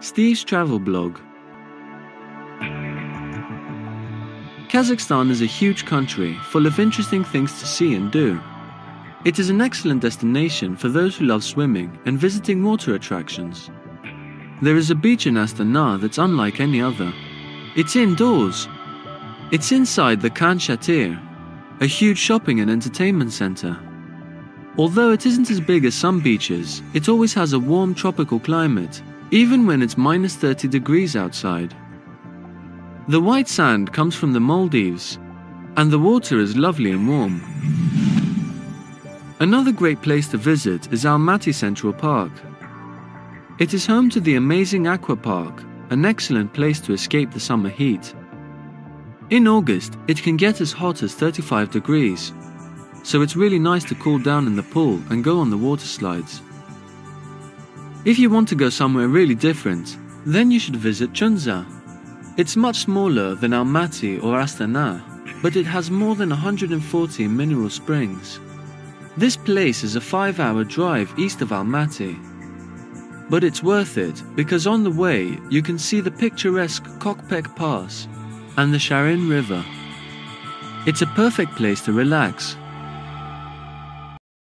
Steve's Travel Blog. Kazakhstan is a huge country full of interesting things to see and do. It is an excellent destination for those who love swimming and visiting water attractions. There is a beach in Astana that's unlike any other. It's indoors. It's inside the Khan Shatyr, a huge shopping and entertainment center. Although it isn't as big as some beaches, it always has a warm tropical climate, even when it's minus 30 degrees outside. The white sand comes from the Maldives, and the water is lovely and warm. Another great place to visit is Almaty Central Park. It is home to the amazing Aqua Park, an excellent place to escape the summer heat. In August, it can get as hot as 35 degrees, so it's really nice to cool down in the pool and go on the water slides. If you want to go somewhere really different, then you should visit Chunza. It's much smaller than Almaty or Astana, but it has more than 140 mineral springs. This place is a 5 hour drive east of Almaty. But it's worth it because on the way you can see the picturesque Kokpek Pass and the Charyn River. It's a perfect place to relax